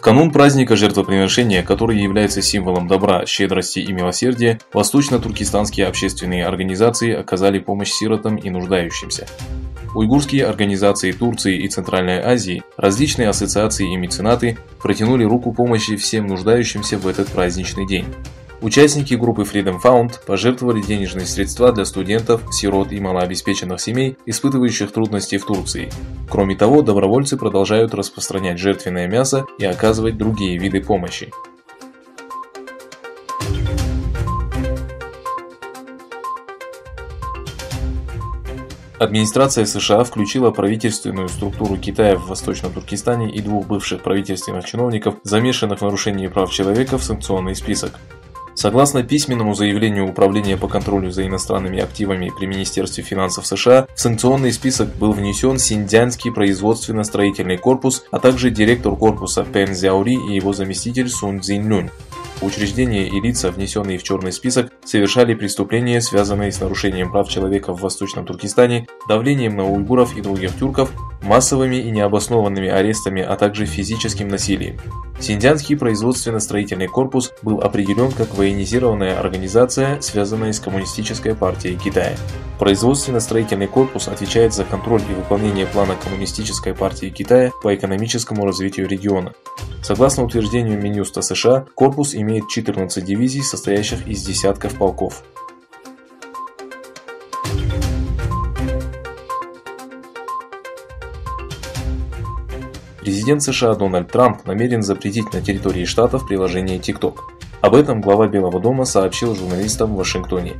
канун праздника жертвоприношения, который является символом добра, щедрости и милосердия, восточно-туркестанские общественные организации оказали помощь сиротам и нуждающимся. Уйгурские организации Турции и Центральной Азии, различные ассоциации и меценаты протянули руку помощи всем нуждающимся в этот праздничный день. Участники группы Freedom Found пожертвовали денежные средства для студентов, сирот и малообеспеченных семей, испытывающих трудности в Турции. Кроме того, добровольцы продолжают распространять жертвенное мясо и оказывать другие виды помощи. Администрация США включила правительственную структуру Китая в Восточном Туркестане и двух бывших правительственных чиновников, замешанных в нарушении прав человека, в санкционный список. Согласно письменному заявлению Управления по контролю за иностранными активами при Министерстве финансов США, в санкционный список был внесен Синьцзянский производственно-строительный корпус, а также директор корпуса Пен Зяури и его заместитель Сун Цзиньлюнь. Учреждения и лица, внесенные в черный список, совершали преступления, связанные с нарушением прав человека в Восточном Туркестане, давлением на уйгуров и других тюрков, массовыми и необоснованными арестами, а также физическим насилием. Синьцзянский производственно-строительный корпус был определен как военизированная организация, связанная с Коммунистической партией Китая. Производственно-строительный корпус отвечает за контроль и выполнение плана Коммунистической партии Китая по экономическому развитию региона. Согласно утверждению Минюста США, корпус имеет 14 дивизий, состоящих из десятков полков. Президент США Дональд Трамп намерен запретить на территории штатов приложение TikTok. Об этом глава Белого дома сообщил журналистам в Вашингтоне.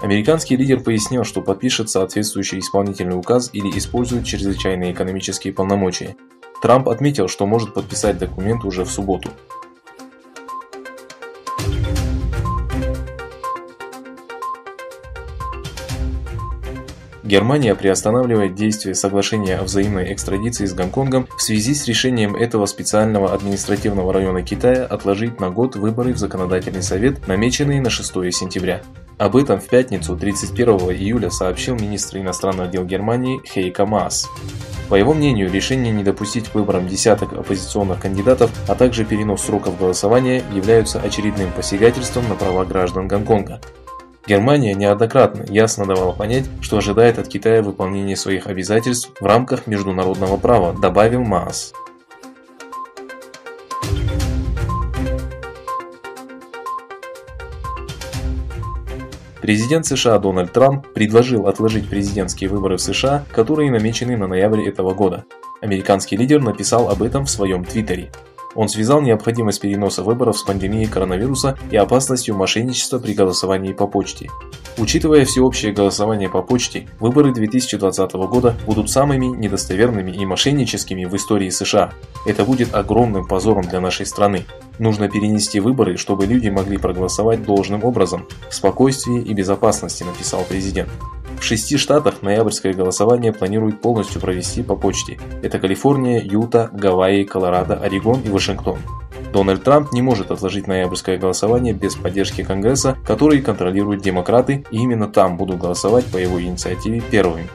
Американский лидер пояснил, что подпишет соответствующий исполнительный указ или использует чрезвычайные экономические полномочия. Трамп отметил, что может подписать документ уже в субботу. Германия приостанавливает действие соглашения о взаимной экстрадиции с Гонконгом в связи с решением этого специального административного района Китая отложить на год выборы в Законодательный совет, намеченные на 6 сентября. Об этом в пятницу 31 июля сообщил министр иностранных дел Германии Хейка Маас. По его мнению, решение не допустить к выборам десяток оппозиционных кандидатов, а также перенос сроков голосования являются очередным посягательством на права граждан Гонконга. Германия неоднократно ясно давала понять, что ожидает от Китая выполнения своих обязательств в рамках международного права, добавил Маас. Президент США Дональд Трамп предложил отложить президентские выборы в США, которые намечены на ноябрь этого года. Американский лидер написал об этом в своем твиттере. Он связал необходимость переноса выборов с пандемией коронавируса и опасностью мошенничества при голосовании по почте. Учитывая всеобщее голосование по почте, выборы 2020 года будут самыми недостоверными и мошенническими в истории США. Это будет огромным позором для нашей страны. Нужно перенести выборы, чтобы люди могли проголосовать должным образом, в спокойствии и безопасности, написал президент. В шести штатах ноябрьское голосование планируют полностью провести по почте. Это Калифорния, Юта, Гавайи, Колорадо, Орегон и Вашингтон. Дональд Трамп не может отложить ноябрьское голосование без поддержки Конгресса, который контролируют демократы, и именно там будут голосовать по его инициативе первыми.